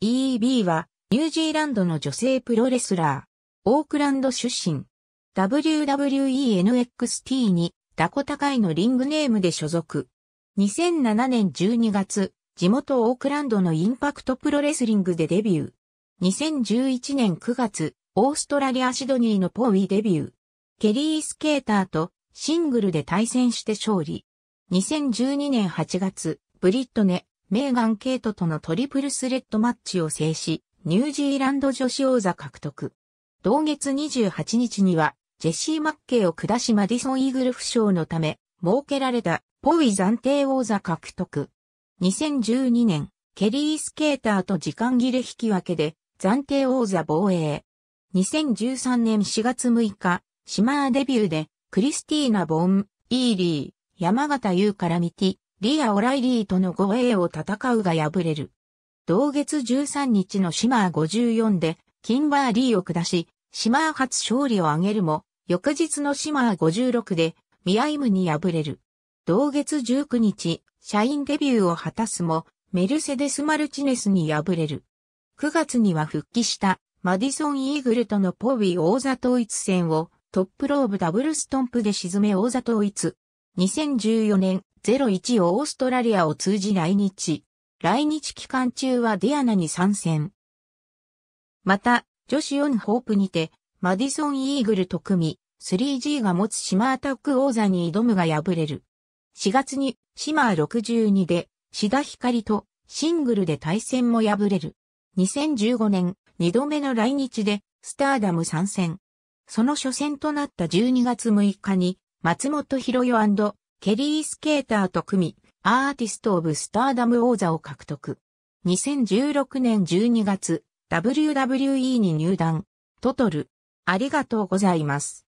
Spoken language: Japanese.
EEB はニュージーランドの女性プロレスラー。オークランド出身。WWE NXT にダコタカイのリングネームで所属。2007年12月、地元オークランドのインパクトプロレスリングでデビュー。2011年9月、オーストラリアシドニーのポーウィデビュー。ケリー・スケーターとシングルで対戦して勝利。2012年8月、ブリットネ、メーガン・ケイトとのトリプルスレッドマッチを制し、ニュージーランド女子王座獲得。同月28日には、ジェシー・マッケイを下しマディソン・イーグル負傷のため、設けられた、ポウィ暫定王座獲得。2012年、ケリー・スケーターと時間切れ引き分けで、暫定王座防衛。2013年4月6日、シマーデビューで、クリスティーナ・ボン、イーリー、山形優から見て、リア・オライリーとの 5A を戦うが敗れる。同月13日のシマー54で、キンバーリーを下し、シマー初勝利を挙げるも、翌日のシマー56で、ミア・イムに敗れる。同月19日、シャインデビューを果たすも、メルセデス・マルチネスに敗れる。9月には復帰したマディソン・イーグルとのポービー王座統一戦をトップロープダブルストンプで沈め王座統一。2014年01オーストラリアを通じ来日。来日期間中はディアナに参戦。また、女子4ホープにて、マディソン・イーグルと組み、3G が持つシマータック王座に挑むが敗れる。4月にシマー62で、シダヒカリとシングルで対戦も敗れる。2015年、2度目の来日で、スターダム参戦。その初戦となった12月6日に、松本博代ケリー・スケーターと組み、アーティスト・オブ・スターダム王座を獲得。2016年12月、WWE に入団。トトル。ありがとうございます。